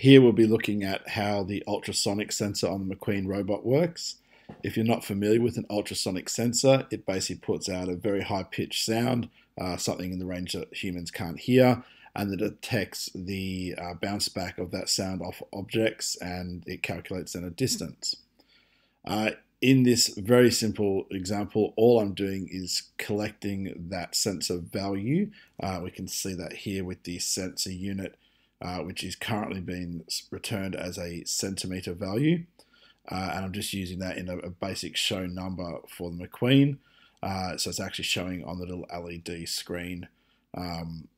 Here we'll be looking at how the ultrasonic sensor on the Maqueen robot works. If you're not familiar with an ultrasonic sensor, it basically puts out a very high pitched sound, uh, something in the range that humans can't hear, and it detects the uh, bounce back of that sound off objects and it calculates then a distance. Uh, in this very simple example, all I'm doing is collecting that sensor value. Uh, we can see that here with the sensor unit, uh, which is currently being returned as a centimeter value. Uh, and I'm just using that in a, a, basic show number for the Maqueen. Uh, so it's actually showing on the little LED screen um,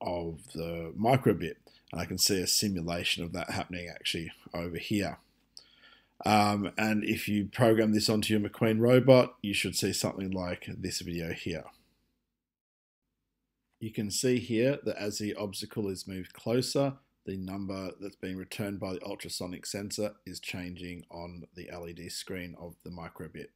of the microbit. And I can see a simulation of that happening actually over here. Um, and if you program this onto your Maqueen robot, you should see something like this video here. You can see here that as the obstacle is moved closer, the number that's being returned by the ultrasonic sensor is changing on the LED screen of the microbit.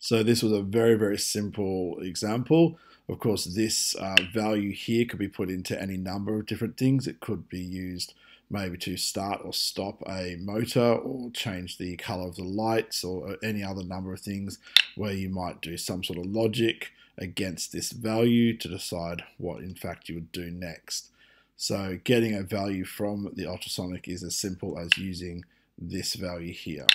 So this was a very, very simple example. Of course, this uh, value here could be put into any number of different things. It could be used maybe to start or stop a motor or change the color of the lights or any other number of things where you might do some sort of logic against this value to decide what in fact you would do next. So getting a value from the ultrasonic is as simple as using this value here.